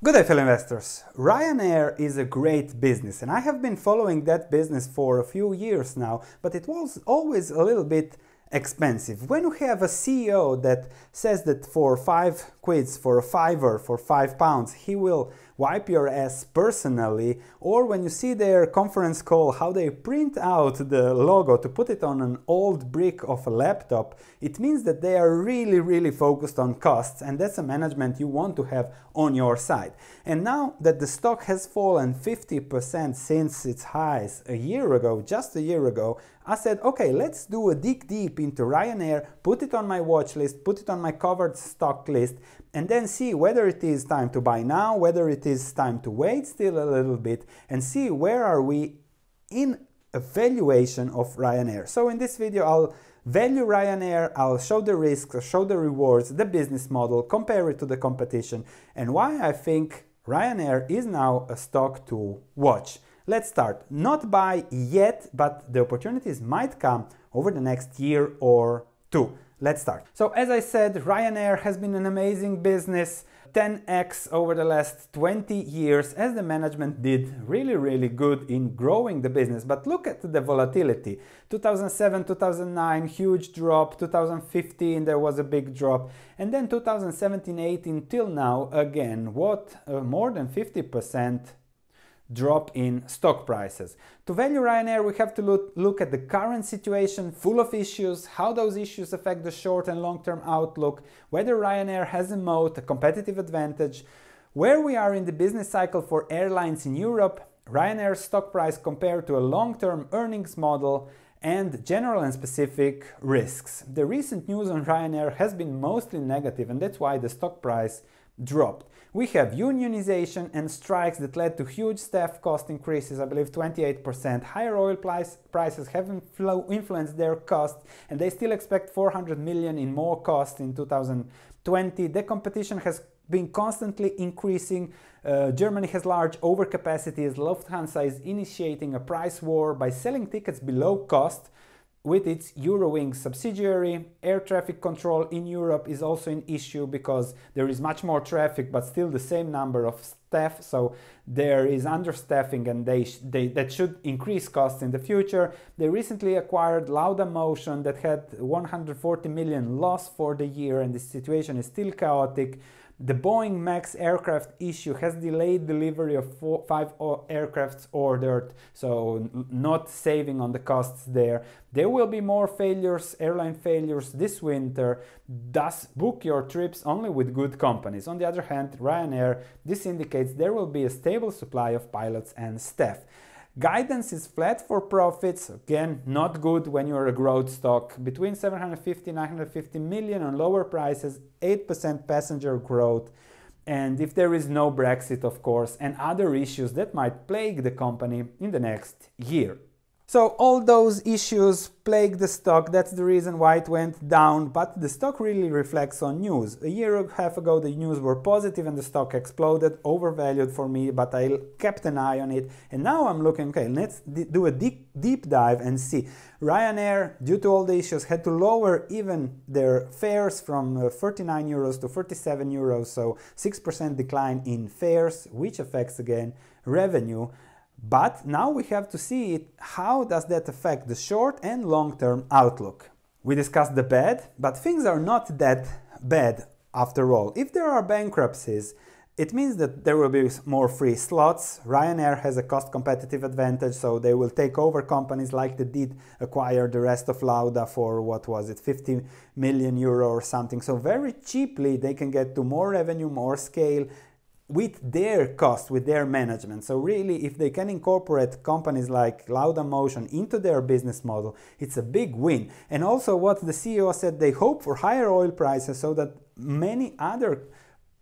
Good day, fellow investors. Ryanair is a great business, and I have been following that business for a few years now, but it was always a little bit expensive. When you have a CEO that says that for five quids, for a fiver, for five pounds, he will wipe your ass personally, or when you see their conference call, how they print out the logo to put it on an old brick of a laptop, it means that they are really, really focused on costs, and that's a management you want to have on your side. And now that the stock has fallen 50% since its highs a year ago, just a year ago, I said, okay, let's do a dig deep into Ryanair, put it on my watch list, put it on my covered stock list, and then see whether it is time to buy now, whether it is time to wait still a little bit, and see where are we in evaluation of Ryanair. So in this video, I'll value Ryanair, I'll show the risks, I'll show the rewards, the business model, compare it to the competition, and why I think Ryanair is now a stock to watch. Let's start. Not buy yet, but the opportunities might come over the next year or two. Let's start. So as I said, Ryanair has been an amazing business, 10x over the last 20 years as the management did really, really good in growing the business. But look at the volatility. 2007, 2009, huge drop. 2015, there was a big drop. And then 2017, 18 till now, again, what, uh, more than 50% drop in stock prices. To value Ryanair, we have to look, at the current situation full of issues, how those issues affect the short and long term outlook, whether Ryanair has a moat, a competitive advantage, where we are in the business cycle for airlines in Europe, Ryanair's stock price compared to a long term earnings model, and general and specific risks. The recent news on Ryanair has been mostly negative, and that's why the stock price dropped. We have unionization and strikes that led to huge staff cost increases, I believe 28%. Higher oil price, prices have influenced their costs and they still expect 400 million in more costs in 2020. The competition has been constantly increasing. Uh, Germany has large overcapacity as Lufthansa is initiating a price war by selling tickets below cost with its Eurowings subsidiary. Air traffic control in Europe is also an issue because there is much more traffic but still the same number of staff so there is understaffing and they, they that should increase costs in the future. They recently acquired Lauda Motion that had 140 million loss for the year and the situation is still chaotic. The Boeing MAX aircraft issue has delayed delivery of five aircrafts ordered, so not saving on the costs there. There will be more failures, airline failures this winter, thus book your trips only with good companies. On the other hand, Ryanair, this indicates there will be a stable supply of pilots and staff. Guidance is flat for profits, again, not good when you're a growth stock. Between 750 950 million on lower prices, 8% passenger growth, and if there is no Brexit, of course, and other issues that might plague the company in the next year. So all those issues plague the stock, that's the reason why it went down, but the stock really reflects on news. A year and a half ago the news were positive and the stock exploded, overvalued for me, but I kept an eye on it. And now I'm looking, okay, let's do a deep, deep dive and see. Ryanair, due to all the issues, had to lower even their fares from uh, 39 euros to 47 euros, so 6% decline in fares, which affects again revenue. But now we have to see it, how does that affect the short and long-term outlook. We discussed the bad, but things are not that bad after all. If there are bankruptcies, it means that there will be more free slots. Ryanair has a cost competitive advantage, so they will take over companies like they did acquire the rest of Lauda for what was it, 50 million euro or something. So very cheaply they can get to more revenue, more scale, with their cost, with their management. So really, if they can incorporate companies like Laudamotion into their business model, it's a big win. And also what the CEO said, they hope for higher oil prices so that many other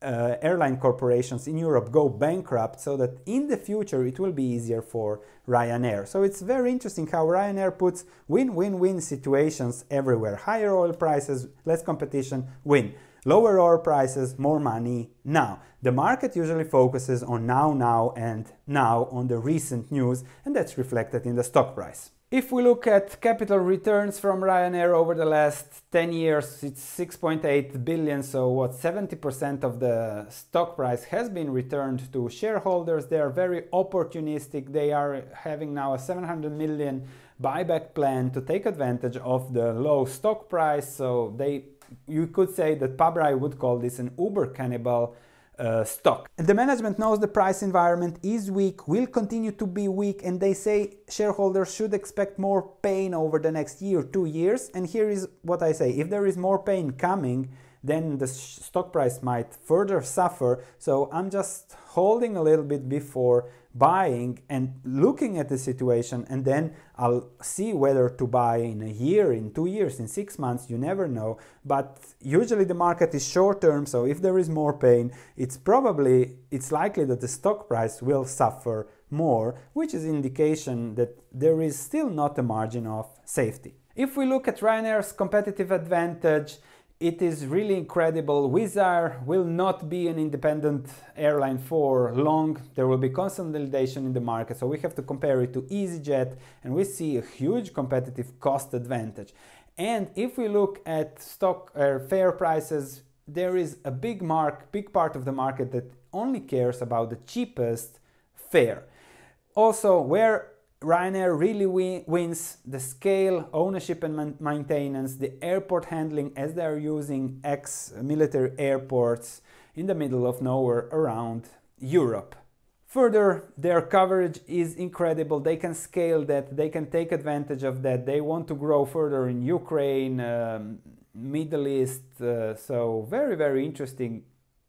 uh, airline corporations in Europe go bankrupt so that in the future it will be easier for Ryanair. So it's very interesting how Ryanair puts win-win-win situations everywhere. Higher oil prices, less competition, win. Lower oil prices, more money now. The market usually focuses on now, now, and now on the recent news, and that's reflected in the stock price. If we look at capital returns from Ryanair over the last 10 years, it's 6.8 billion. So, what 70% of the stock price has been returned to shareholders. They are very opportunistic. They are having now a 700 million buyback plan to take advantage of the low stock price. So, they you could say that Pabrai would call this an uber cannibal uh, stock. And the management knows the price environment is weak, will continue to be weak, and they say shareholders should expect more pain over the next year, two years. And here is what I say if there is more pain coming, then the stock price might further suffer. So I'm just holding a little bit before buying and looking at the situation and then I'll see whether to buy in a year, in two years, in six months, you never know. But usually the market is short term, so if there is more pain, it's probably, it's likely that the stock price will suffer more, which is indication that there is still not a margin of safety. If we look at Ryanair's competitive advantage, it is really incredible. Wizz Air will not be an independent airline for long. There will be consolidation in the market, so we have to compare it to EasyJet, and we see a huge competitive cost advantage. And if we look at stock uh, fare prices, there is a big mark, big part of the market that only cares about the cheapest fare. Also, where Ryanair really wins the scale, ownership and maintenance, the airport handling as they are using ex-military airports in the middle of nowhere around Europe. Further, their coverage is incredible. They can scale that, they can take advantage of that. They want to grow further in Ukraine, um, Middle East, uh, so very, very interesting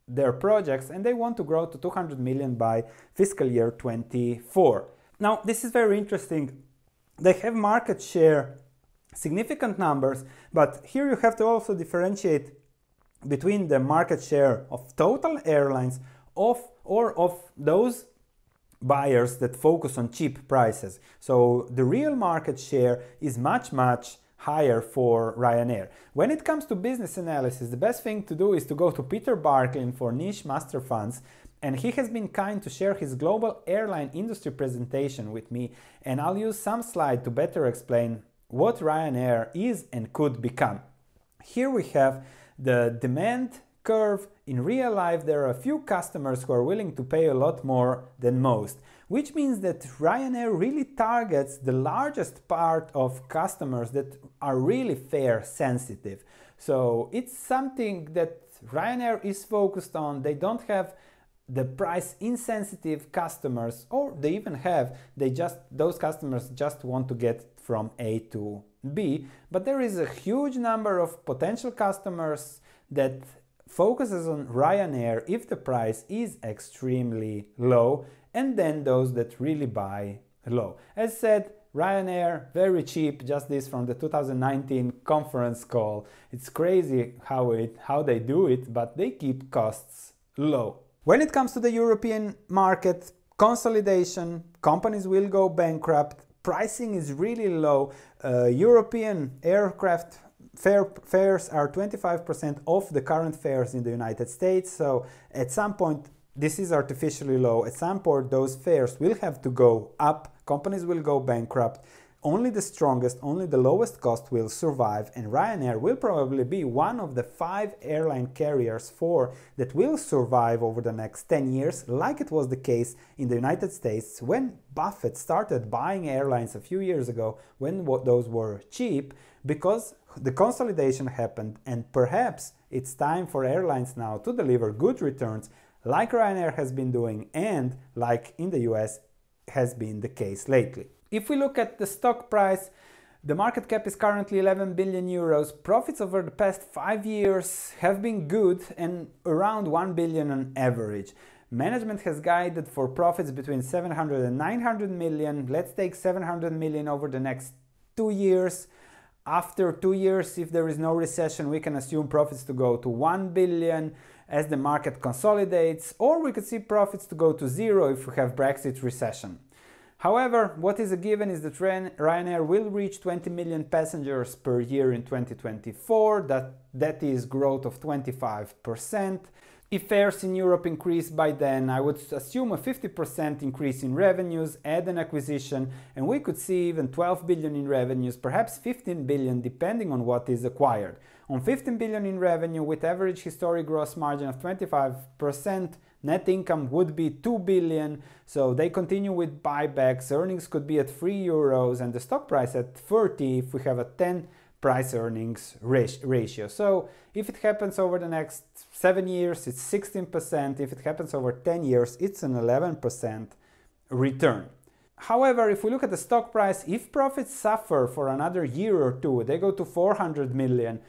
their projects and they want to grow to 200 million by fiscal year 24. Now, this is very interesting. They have market share, significant numbers, but here you have to also differentiate between the market share of total airlines of or of those buyers that focus on cheap prices. So the real market share is much, much higher for Ryanair. When it comes to business analysis, the best thing to do is to go to Peter Barklin for Niche Master Funds and he has been kind to share his global airline industry presentation with me and I'll use some slide to better explain what Ryanair is and could become. Here we have the demand curve. In real life there are a few customers who are willing to pay a lot more than most, which means that Ryanair really targets the largest part of customers that are really fare sensitive. So it's something that Ryanair is focused on. They don't have the price insensitive customers or they even have they just those customers just want to get from A to B. But there is a huge number of potential customers that focuses on Ryanair if the price is extremely low and then those that really buy low. As said Ryanair very cheap just this from the 2019 conference call. It's crazy how it how they do it but they keep costs low when it comes to the European market, consolidation, companies will go bankrupt, pricing is really low. Uh, European aircraft fare, fares are 25% off the current fares in the United States. So at some point, this is artificially low. At some point, those fares will have to go up. Companies will go bankrupt only the strongest, only the lowest cost will survive, and Ryanair will probably be one of the five airline carriers for that will survive over the next 10 years, like it was the case in the United States when Buffett started buying airlines a few years ago when those were cheap, because the consolidation happened, and perhaps it's time for airlines now to deliver good returns, like Ryanair has been doing, and like in the US has been the case lately. If we look at the stock price, the market cap is currently 11 billion euros. Profits over the past five years have been good and around 1 billion on average. Management has guided for profits between 700 and 900 million. Let's take 700 million over the next two years. After two years, if there is no recession, we can assume profits to go to 1 billion as the market consolidates, or we could see profits to go to zero if we have Brexit recession. However, what is a given is that Ryanair will reach 20 million passengers per year in 2024. That, that is growth of 25%. If fares in Europe increase by then, I would assume a 50% increase in revenues, add an acquisition, and we could see even 12 billion in revenues, perhaps 15 billion depending on what is acquired. On 15 billion in revenue with average historic gross margin of 25%, net income would be 2 billion. So they continue with buybacks, earnings could be at 3 euros and the stock price at 30 if we have a 10 price earnings ratio. So if it happens over the next seven years, it's 16%. If it happens over 10 years, it's an 11% return. However, if we look at the stock price, if profits suffer for another year or two, they go to 400 million,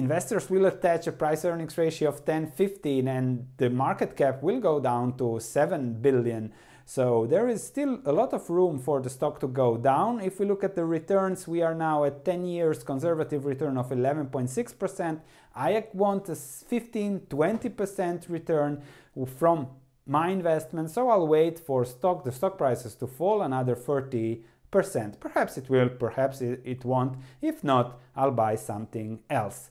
investors will attach a price earnings ratio of 10 15 and the market cap will go down to 7 billion so there is still a lot of room for the stock to go down. If we look at the returns, we are now at 10 years conservative return of 11.6%. I want a 15-20% return from my investment, so I'll wait for stock the stock prices to fall another 30 percent. Perhaps it will, perhaps it won't. If not, I'll buy something else.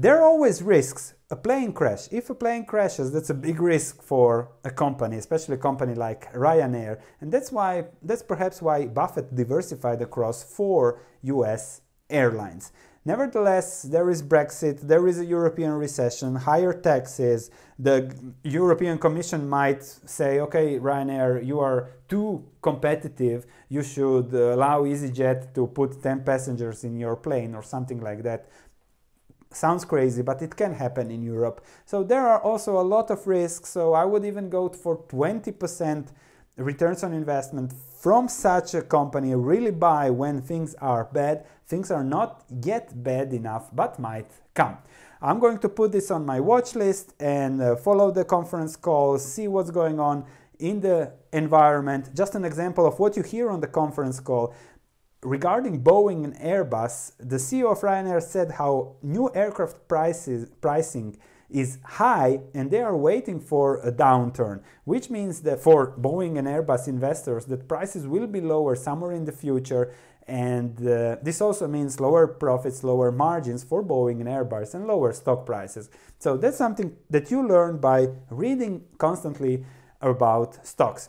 There are always risks. A plane crash. If a plane crashes, that's a big risk for a company, especially a company like Ryanair. And that's why that's perhaps why Buffett diversified across four US airlines. Nevertheless, there is Brexit, there is a European recession, higher taxes. The European Commission might say, okay, Ryanair, you are too competitive. You should allow EasyJet to put 10 passengers in your plane or something like that. Sounds crazy, but it can happen in Europe. So there are also a lot of risks. So I would even go for 20% returns on investment from such a company. Really buy when things are bad. Things are not yet bad enough, but might come. I'm going to put this on my watch list and uh, follow the conference calls, see what's going on in the environment. Just an example of what you hear on the conference call regarding Boeing and Airbus, the CEO of Ryanair said how new aircraft prices pricing is high and they are waiting for a downturn, which means that for Boeing and Airbus investors that prices will be lower somewhere in the future and uh, this also means lower profits, lower margins for Boeing and Airbus and lower stock prices. So that's something that you learn by reading constantly about stocks.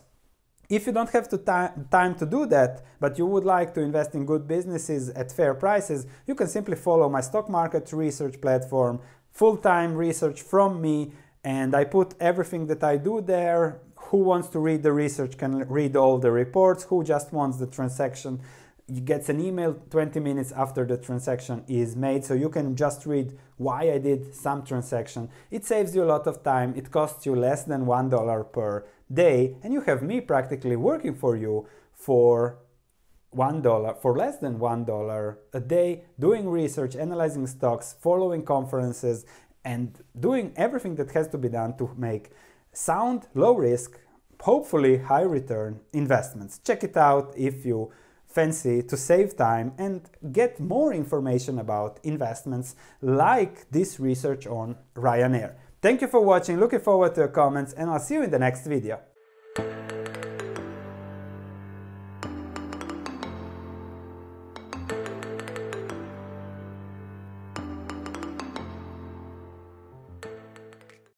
If you don't have to time to do that, but you would like to invest in good businesses at fair prices, you can simply follow my stock market research platform, full-time research from me, and I put everything that I do there. Who wants to read the research can read all the reports. Who just wants the transaction gets an email 20 minutes after the transaction is made so you can just read why I did some transaction. It saves you a lot of time. It costs you less than $1 per day and you have me practically working for you for one dollar for less than one dollar a day doing research analyzing stocks following conferences and doing everything that has to be done to make sound low risk hopefully high return investments check it out if you fancy to save time and get more information about investments like this research on Ryanair. Thank you for watching, looking forward to your comments and I'll see you in the next video.